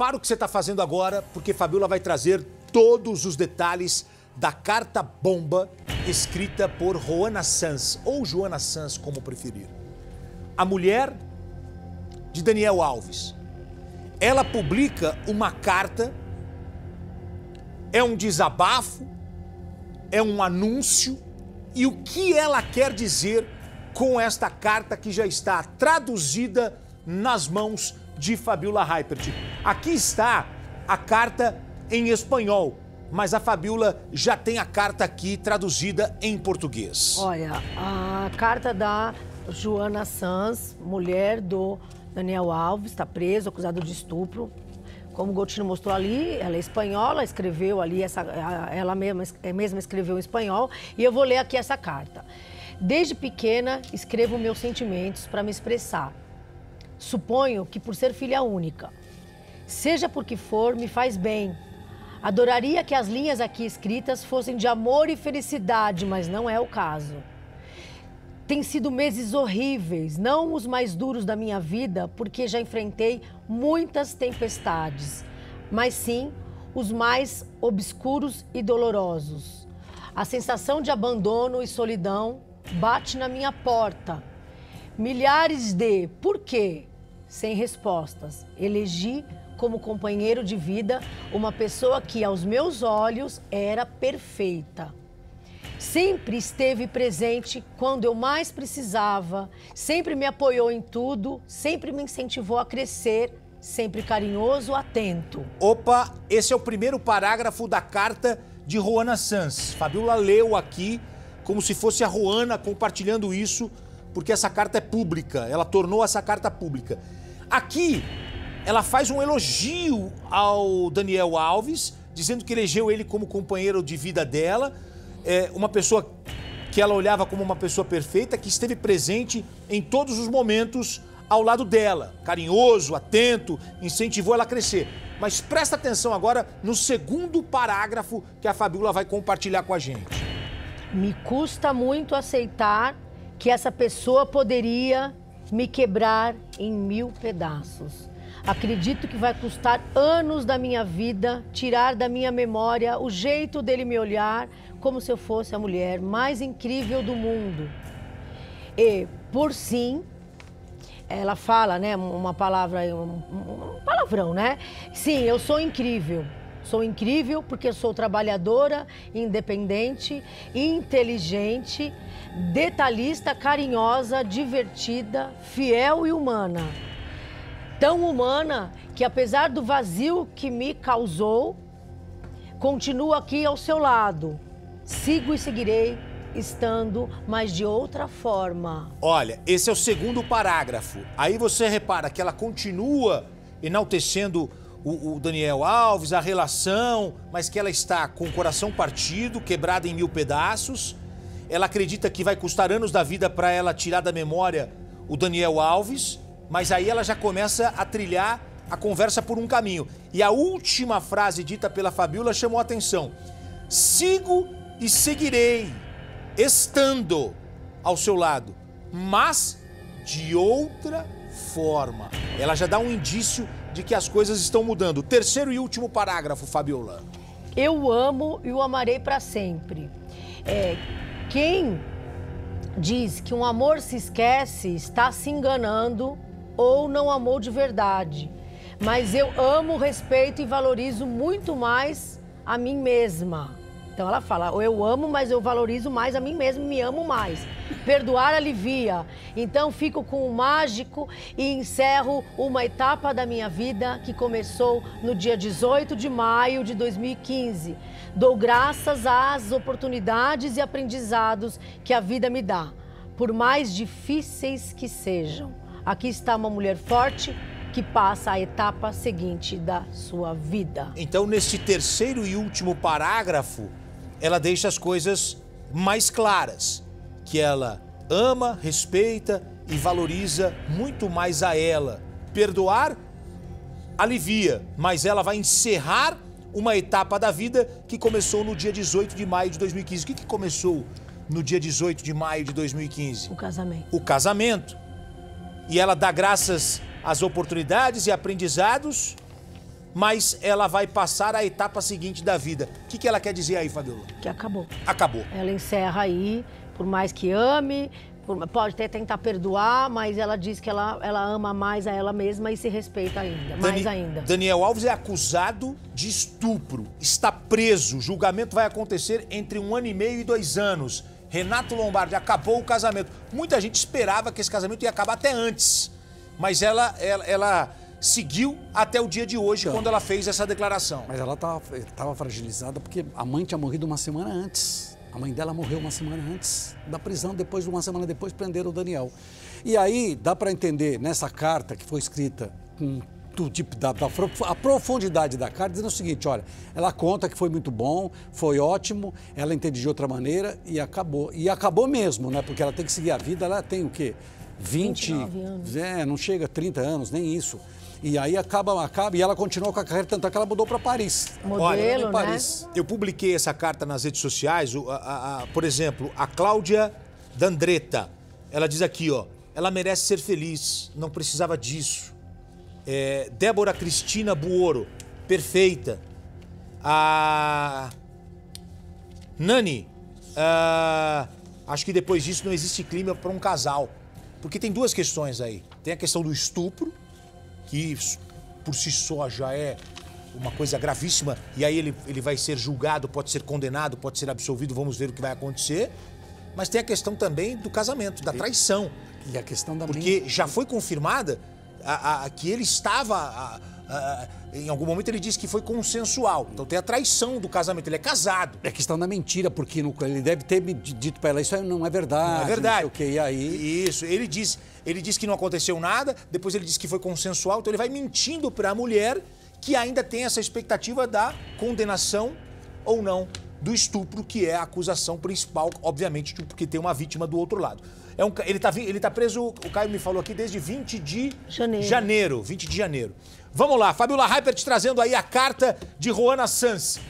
para o que você está fazendo agora, porque Fabiola vai trazer todos os detalhes da carta bomba escrita por Joana Sanz, ou Joana Sanz, como preferir. A mulher de Daniel Alves. Ela publica uma carta, é um desabafo, é um anúncio, e o que ela quer dizer com esta carta que já está traduzida nas mãos de Fabiola Hypert. Aqui está a carta em espanhol, mas a Fabiola já tem a carta aqui traduzida em português. Olha, a carta da Joana Sanz, mulher do Daniel Alves, está preso, acusado de estupro. Como o Gotino mostrou ali, ela é espanhola, escreveu ali, essa, ela mesma, mesma escreveu em espanhol, e eu vou ler aqui essa carta. Desde pequena, escrevo meus sentimentos para me expressar. Suponho que por ser filha única. Seja por que for, me faz bem. Adoraria que as linhas aqui escritas fossem de amor e felicidade, mas não é o caso. Tem sido meses horríveis, não os mais duros da minha vida, porque já enfrentei muitas tempestades, mas sim os mais obscuros e dolorosos. A sensação de abandono e solidão bate na minha porta. Milhares de por quê? Sem respostas. Elegi como companheiro de vida uma pessoa que, aos meus olhos, era perfeita sempre esteve presente quando eu mais precisava, sempre me apoiou em tudo, sempre me incentivou a crescer, sempre carinhoso, atento. Opa, esse é o primeiro parágrafo da carta de Roana Sanz. Fabiola leu aqui como se fosse a Roana compartilhando isso, porque essa carta é pública, ela tornou essa carta pública. Aqui, ela faz um elogio ao Daniel Alves, dizendo que elegeu ele como companheiro de vida dela, é, uma pessoa que ela olhava como uma pessoa perfeita, que esteve presente em todos os momentos ao lado dela, carinhoso, atento, incentivou ela a crescer. Mas presta atenção agora no segundo parágrafo que a Fabiola vai compartilhar com a gente. Me custa muito aceitar que essa pessoa poderia me quebrar em mil pedaços. Acredito que vai custar anos da minha vida tirar da minha memória o jeito dele me olhar como se eu fosse a mulher mais incrível do mundo. E, por sim, ela fala, né, uma palavra, um, palavrão, né? Sim, eu sou incrível. Sou incrível porque sou trabalhadora, independente, inteligente, detalhista, carinhosa, divertida, fiel e humana. Tão humana que, apesar do vazio que me causou, continuo aqui ao seu lado. Sigo e seguirei estando, mas de outra forma. Olha, esse é o segundo parágrafo. Aí você repara que ela continua enaltecendo o, o, Daniel Alves, a relação, mas que ela está com o coração partido, quebrada em mil pedaços. Ela acredita que vai custar anos da vida para ela tirar da memória o Daniel Alves mas aí ela já começa a trilhar a conversa por um caminho. E a última frase dita pela Fabiola chamou a atenção. Sigo e seguirei, estando ao seu lado, mas de outra forma. Ela já dá um indício de que as coisas estão mudando. Terceiro e último parágrafo, Fabiola. Eu amo e o amarei para sempre. É, quem diz que um amor se esquece está se enganando ou não amou de verdade. Mas eu amo, respeito e valorizo muito mais a mim mesma. Então ela fala: eu amo, mas eu valorizo mais a mim mesma, me amo mais. Perdoar alivia. Então fico com o mágico e encerro uma etapa da minha vida que começou no dia 18 de maio de 2015. Dou graças às oportunidades e aprendizados que a vida me dá, por mais difíceis que sejam. Aqui está uma mulher forte que passa a etapa seguinte da sua vida. Então, neste terceiro e último parágrafo, ela deixa as coisas mais claras, que ela ama, respeita e valoriza muito mais a ela. Perdoar alivia, mas ela vai encerrar uma etapa da vida que começou no dia 18 de maio de 2015. O que, que começou no dia 18 de maio de 2015? O casamento. O casamento e ela dá graças às oportunidades e aprendizados mas ela vai passar a etapa seguinte da vida. O que, que ela quer dizer aí, Fabiola? Que acabou. Acabou. Ela encerra aí, por mais que ame, pode até tentar perdoar, mas ela diz que ela, ela ama mais a ela mesma e se respeita ainda, mais Dani- ainda. Daniel Alves é acusado de estupro. Está preso. O julgamento vai acontecer entre um ano e meio e dois anos. Renato Lombardi acabou o casamento. Muita gente esperava que esse casamento ia acabar até antes. Mas ela, ela, ela seguiu até o dia de hoje, Então. quando ela fez essa declaração. Mas ela estava fragilizada porque a mãe tinha morrido uma semana antes. A mãe dela morreu uma semana antes da prisão, depois, uma semana depois, prenderam o Daniel. E aí dá para entender nessa carta que foi escrita com do tipo da, da a profundidade da carta, dizendo o seguinte: olha, ela conta que foi muito bom, foi ótimo, ela entende de outra maneira e acabou. E acabou mesmo, né? Porque ela tem que seguir a vida, ela tem o quê? 20, 29 anos. é, não chega a 30 anos, nem isso. E aí acaba, acaba, e ela continuou com a carreira, tanto é que ela mudou para Paris. Modelo, Olha, né? Paris. Eu publiquei essa carta nas redes sociais. o- a- a- a- por exemplo, a Cláudia Dandretta. Ela diz aqui, ó. Ela merece ser feliz. Não precisava disso. É, Débora Cristina Buoro. Perfeita. A. Nani. ah, acho que depois disso não existe clima para um casal. Porque tem duas questões aí. Tem a questão do estupro, que por si só já é uma coisa gravíssima, e aí ele, ele vai ser julgado, pode ser condenado, pode ser absolvido, vamos ver o que vai acontecer. Mas tem a questão também do casamento, da traição. E a questão da Porque já foi confirmada a- a- a que ele estava. a- a- em algum momento ele disse que foi consensual. Então tem a traição do casamento. Ele é casado. É questão da mentira, porque no- ele deve ter me dito para ela, isso não é verdade. Não é verdade. Não. E aí, Isso. Ele diz, ele diz que não aconteceu nada, depois ele diz que foi consensual, então ele vai mentindo para a mulher que ainda tem essa expectativa da condenação ou não do estupro, que é a acusação principal, obviamente, porque tem uma vítima do outro lado. É um ele, tá, vi- ele tá preso, o Caio me falou aqui, desde 20 de Janeiro. janeiro. 20 de janeiro. Vamos lá, Fabiola Hypert trazendo aí a carta de Roana Sanz.